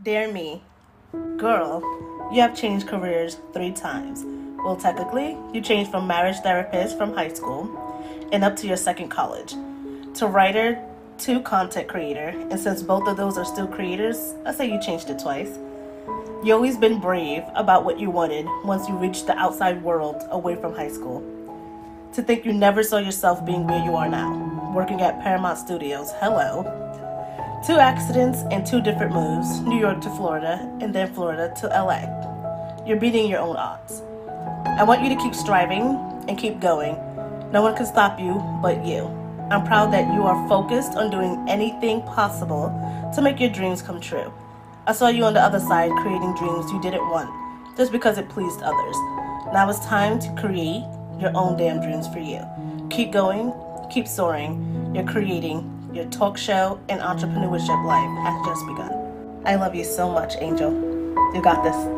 Dear me, girl, you have changed careers three times. Well, technically, you changed from marriage therapist from high school and up to your second college to writer to content creator. And since both of those are still creators, I say you changed it twice. You always been brave about what you wanted once you reached the outside world away from high school. To think you never saw yourself being where you are now, working at Paramount Studios. Hello. Two accidents and two different moves New York to Florida, and then Florida to LA. You're beating your own odds. I want you to keep striving and keep going. No one can stop you but you. I'm proud that you are focused on doing anything possible to make your dreams come true. I saw you on the other side creating dreams you didn't want just because it pleased others. Now it's time to create your own damn dreams for you. Keep going, keep soaring. You're creating your talk show and entrepreneurship life has just begun. I love you so much, Angel. You got this.